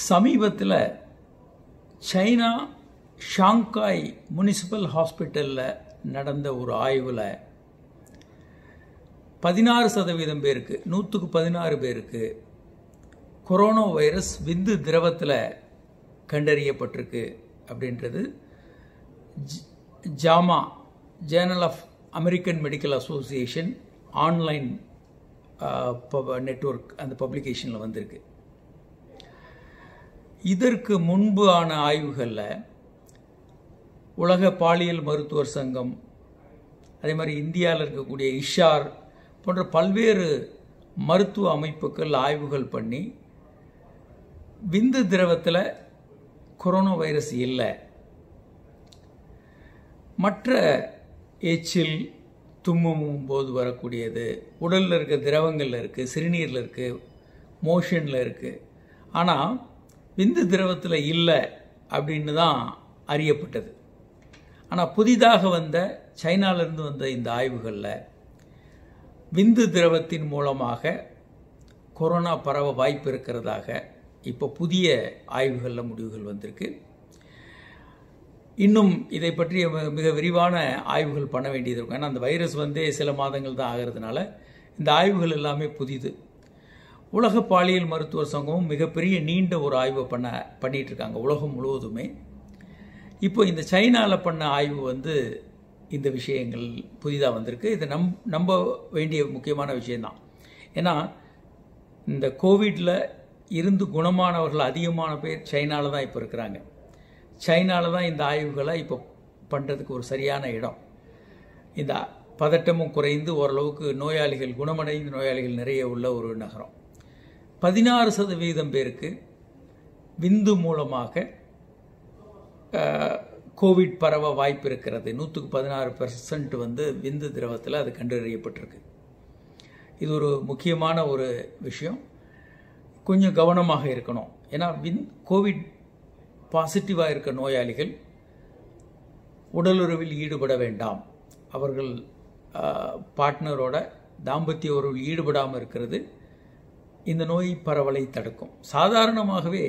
சமீபத்தில் China Shanghai municipal ஹாஸ்பிட்டலில் நடந்த ஒரு ஆய்வில் பதினாறு சதவீதம் பேருக்கு நூற்றுக்கு பதினாறு பேருக்கு கொரோனா வைரஸ் விந்து திரவத்தில் கண்டறியப்பட்டிருக்கு அப்படின்றது JAMA journal of American medical association online network அந்த பப்ளிகேஷனில் வந்திருக்கு. இதற்கு முன்பு ஆன ஆய்வுகளில் உலக பாலியல் மருத்துவர் சங்கம் அதே மாதிரி இந்தியாவில் இருக்கக்கூடிய இஷார் போன்ற பல்வேறு மருத்துவ அமைப்புகள் ஆய்வுகள் பண்ணி விந்து திரவத்தில் கொரோனா வைரஸ் இல்லை. மற்ற எச்சில் தும்மும் போது வரக்கூடியது உடலில் இருக்க திரவங்களில் இருக்குது சிறுநீரில் இருக்குது மோஷனில் இருக்குது ஆனால் விந்து திரவத்தில் இல்லை அப்படின்னு தான் அறியப்பட்டது. ஆனால் புதிதாக வந்த சைனாவிலிருந்து வந்த இந்த ஆய்வுகளில் விந்து திரவத்தின் மூலமாக கொரோனா பரவ வாய்ப்பு இருக்கிறதாக இப்போ புதிய ஆய்வுகளில் முடிவுகள் வந்திருக்கு. இன்னும் இதை பற்றிய ம- மிக விரிவான ஆய்வுகள் பண்ண வேண்டியது இருக்கும். ஏன்னா அந்த வைரஸ் வந்தே சில மாதங்கள் தான் ஆகிறதுனால இந்த ஆய்வுகள் எல்லாமே புதிது. உலக பாலியல் மருத்துவர் சங்கமும் மிகப்பெரிய நீண்ட ஒரு ஆய்வை பண்ண பண்ணிகிட்டு இருக்காங்க உலகம் முழுவதுமே. இப்போ இந்த சைனாவில் பண்ண ஆய்வு வந்து இந்த விஷயங்கள் புதிதாக வந்திருக்கு. இது நம் நம்ப வேண்டிய முக்கியமான விஷயந்தான் ஏன்னா இந்த கோவிடில் இருந்து குணமானவர்கள் அதிகமான பேர் சைனாவில் தான் இப்போ இருக்கிறாங்க. சைனாவில் தான் இந்த ஆய்வுகளை இப்போ பண்ணுறதுக்கு ஒரு சரியான இடம். இந்த பதட்டமும் குறைந்து ஓரளவுக்கு நோயாளிகள் குணமடைந்து நோயாளிகள் நிறைய உள்ள ஒரு நகரம். பதினாறு சதவீதம் பேருக்கு விந்து மூலமாக கோவிட் பரவ வாய்ப்பு இருக்கிறது. நூற்றுக்கு பதினாறு பெர்சன்ட் வந்து விந்து திரவத்தில் அது கண்டறியப்பட்டிருக்கு. இது ஒரு முக்கியமான ஒரு விஷயம். கொஞ்சம் கவனமாக இருக்கணும். ஏன்னா வின் கோவிட் பாசிட்டிவாக இருக்க நோயாளிகள் உடலுறவில் ஈடுபட வேண்டாம். அவர்கள் பார்ட்னரோட தாம்பத்திய உறவில் ஈடுபடாமல் இருக்கிறது. இந்த நோய் பரவலை தடுக்கும். சாதாரணமாகவே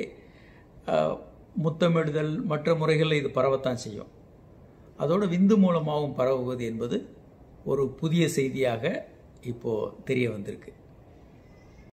முத்தமிடுதல் மற்ற முறைகளில் இது பரவத்தான் செய்யும். அதோட விந்து மூலமாகவும் பரவுவது என்பது ஒரு புதிய செய்தியாக இப்போது தெரிய வந்திருக்கு.